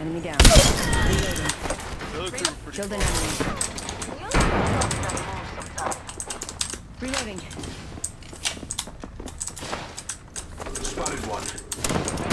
Enemy down. Reloading. Killed an enemy. Reloading. Spotted one.